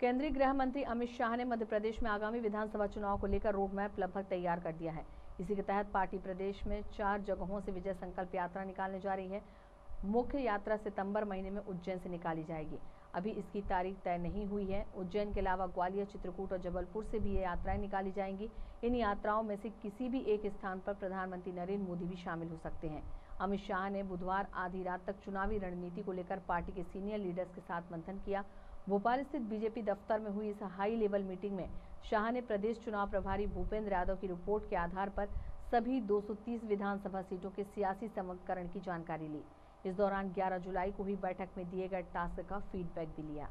केंद्रीय गृह मंत्री अमित शाह ने मध्य प्रदेश में आगामी विधानसभा चुनाव को लेकर रोड मैप लगभग तैयार कर दिया है। इसी के तहत पार्टी प्रदेश में चार जगहों से विजय संकल्प यात्रा निकालने जा रही है। मुख्य यात्रा सितंबर महीने में उज्जैन से निकाली जाएगी। अभी इसकी तारीख तय नहीं हुई है। उज्जैन के अलावा ग्वालियर, चित्रकूट और जबलपुर से भी ये यात्राएँ निकाली जाएँगी। इन यात्राओं में से किसी भी एक स्थान पर प्रधानमंत्री नरेंद्र मोदी भी शामिल हो सकते हैं। अमित शाह ने बुधवार आधी रात तक चुनावी रणनीति को लेकर पार्टी के सीनियर लीडर्स के साथ मंथन किया। भोपाल स्थित बीजेपी दफ्तर में हुई इस हाई लेवल मीटिंग में शाह ने प्रदेश चुनाव प्रभारी भूपेंद्र यादव की रिपोर्ट के आधार पर सभी 230 विधानसभा सीटों के सियासी समीकरण की जानकारी ली। इस दौरान 11 जुलाई को हुई बैठक में दिए गए टास्क का फीडबैक भी लिया।